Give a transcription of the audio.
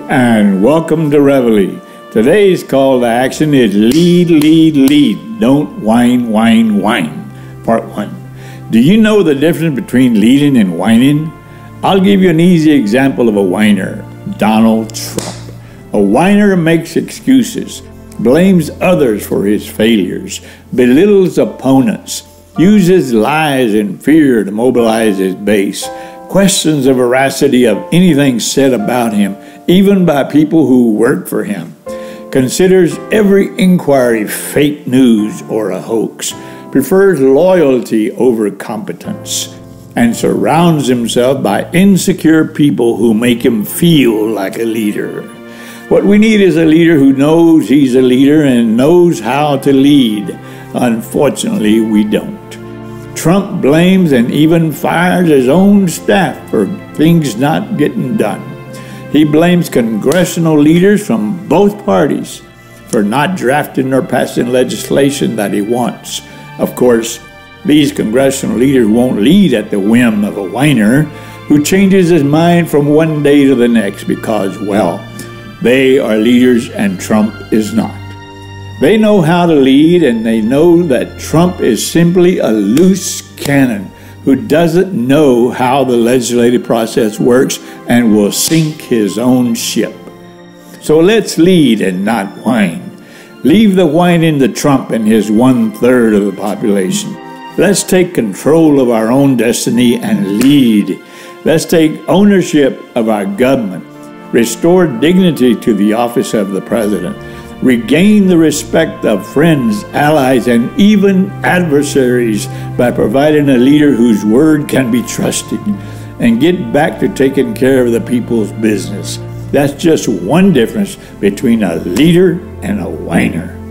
and welcome to Reveille. Today's call to action is lead, lead, lead. Don't whine, whine, whine. Part 1. Do you know the difference between leading and whining? I'll give you an easy example of a whiner Donald Trump. A whiner makes excuses, blames others for his failures, belittles opponents, uses lies and fear to mobilize his base, questions the veracity of anything said about him, even by people who work for him, considers every inquiry fake news or a hoax, prefers loyalty over competence, and surrounds himself by insecure people who make him feel like a leader. What we need is a leader who knows he's a leader and knows how to lead. Unfortunately, we don't. Trump blames and even fires his own staff for things not getting done. He blames congressional leaders from both parties for not drafting or passing legislation that he wants. Of course, these congressional leaders won't lead at the whim of a whiner who changes his mind from one day to the next because, well, they are leaders and Trump is not. They know how to lead, and they know that Trump is simply a loose cannon who doesn't know how the legislative process works and will sink his own ship. So let's lead and not whine. Leave the whining to Trump and his one third of the population. Let's take control of our own destiny and lead. Let's take ownership of our government. Restore dignity to the office of the president regain the respect of friends, allies, and even adversaries by providing a leader whose word can be trusted, and get back to taking care of the people's business. That's just one difference between a leader and a whiner.